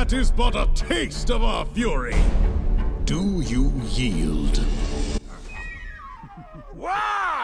That is but a taste of our fury. Do you yield? wow!